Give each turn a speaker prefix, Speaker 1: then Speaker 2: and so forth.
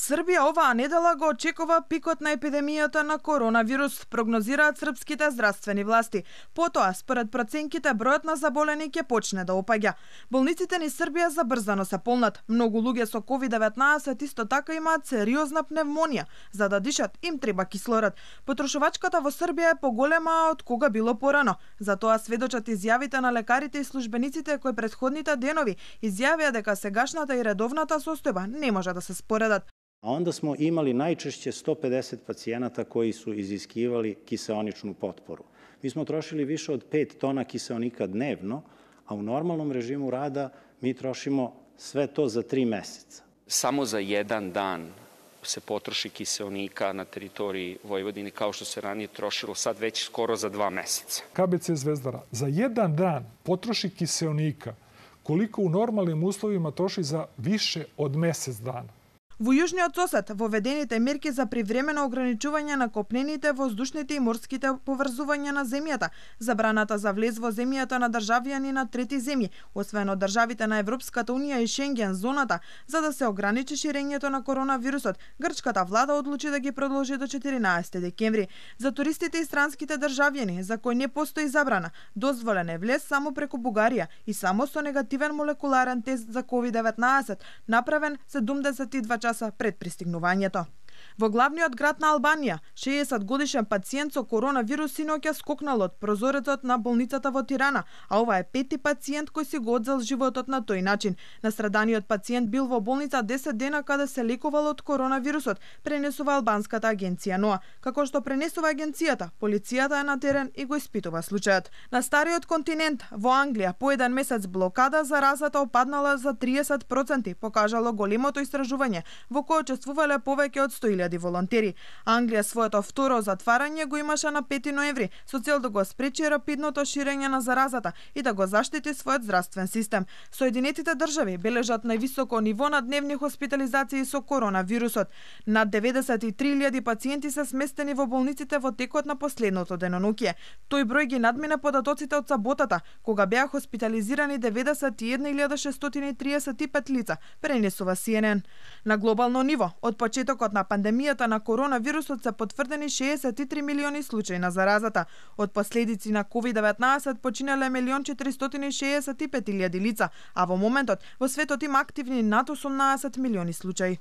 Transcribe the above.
Speaker 1: Србија оваа недела го очекува пикот на епидемијата на коронавирус, прогнозираат српските здравствени власти. Потоа, според проценките, бројот на заболени ќе почне да опаѓа. Болниците ни Србија забрзано се полнат. Многу луѓе со COVID-19 исто така имаат сериозна пневмонија. За да дишат, им треба кислород. Потрошувачката во Србија е поголема од кога било порано. За тоа сведочат изјавите на лекарите и службениците кои предходните денови изјавија дека сегашната и редовната состојба не може да се споредат.
Speaker 2: A onda smo imali najčešće 150 pacijenata koji su iziskivali kiseoničnu potporu. Mi smo trošili više od 5 tona kiseonika dnevno, a u normalnom režimu rada mi trošimo sve to za 3 meseca.
Speaker 3: Samo za jedan dan se potroši kiseonika na teritoriji Vojvodine kao što se ranije trošilo sad već skoro za dva meseca.
Speaker 4: KBC Zvezdara za jedan dan potroši kiseonika koliko u normalnim uslovima troši za više od mesec dana.
Speaker 1: Во јужниот сосед воведените мерки за привремено ограничување на копнените, воздушните и морските поврзувања на земјата, забраната за влез во земјата на државјани на трети земји, освен од државите на Европската унија и Шенген зоната, за да се ограничи ширењето на коронавирусот, грчката влада одлучи да ги продолжи до 14 декември. За туристите и странските државјани, за кои не постои забрана, дозволен е влез само преку Бугарија и само со негативен молекуларен тест за COVID-19, направен 72 часа часа пред пристигнувањето. Во главниот град на Албанија, 60 годишен пациент со коронавирус синоќа скокнал од прозорецот на болницата во Тирана, а ова е пети пациент кој си го одзел животот на тој начин. Настраданиот пациент бил во болница 10 дена каде се лекувал од коронавирусот, пренесува албанската агенција НОА. Како што пренесува агенцијата, полицијата е на терен и го испитува случајот. На стариот континент, во Англија, по еден месец блокада заразата опаднала за 30%, покажало големото истражување во кое учествувале повеќе од 100 100.000 волонтери. Англија своето второ затварање го имаше на 5 ноември со цел да го спречи рапидното ширење на заразата и да го заштити својот здравствен систем. Соединетите држави бележат највисоко ниво на дневни хоспитализации со коронавирусот. Над 93.000 пациенти се сместени во болниците во текот на последното денонуќе. Тој број ги надмина податоците од саботата, кога беа хоспитализирани 91.635 лица, пренесува CNN. На глобално ниво, од почетокот на пандемија пандемијата на коронавирусот се потврдени 63 милиони случаи на заразата. Од последици на COVID-19 починале 1.465.000 лица, а во моментот во светот има активни над 18 милиони случаи.